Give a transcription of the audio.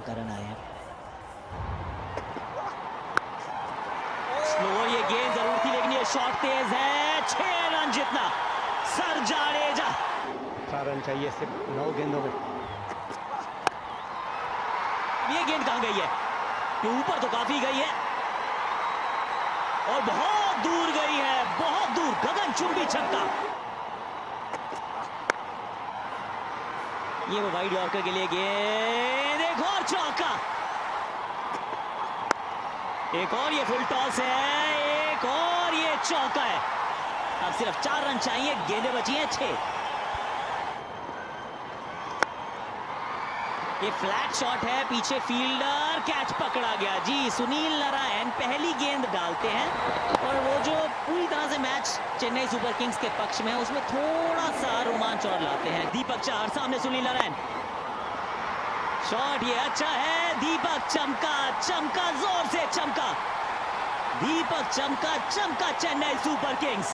का रन आया स्लोअर ये गेंद ज़रूर थी लेकिन ये शॉट तेज है। छह रन जितना। सर जाडेजा। चार रन चाहिए सिर्फ़ नौ गेंदों में। ये गेंद कहाँ गई है? ये ऊपर तो काफ़ी गई है। और बहुत दूर गई है बहुत दूर। गगन चुंबी छक्का। ये वो वाइड यॉर्कर के लिए गेंद एक और चौका एक और ये फुल टॉस है, एक और ये चौका है। अब सिर्फ़ चार रन चाहिए, गेंदें बची हैं छह। ये फ्लैट शॉट है, पीछे फील्डर कैच पकड़ा गया। जी, सुनील नारायण पहली गेंद डालते हैं। और वो जो पूरी तरह से मैच चेन्नई सुपर किंग्स के पक्ष में है, उसमें थोड़ा सा रोमांच और लाते हैं। दीपक चार, सामने सुनील नारायण। शॉट ये अच्छा है, दीपक चमका चमका ज़ोर से चमका। दीपक चमका चमका चेन्नई सुपर किंग्स।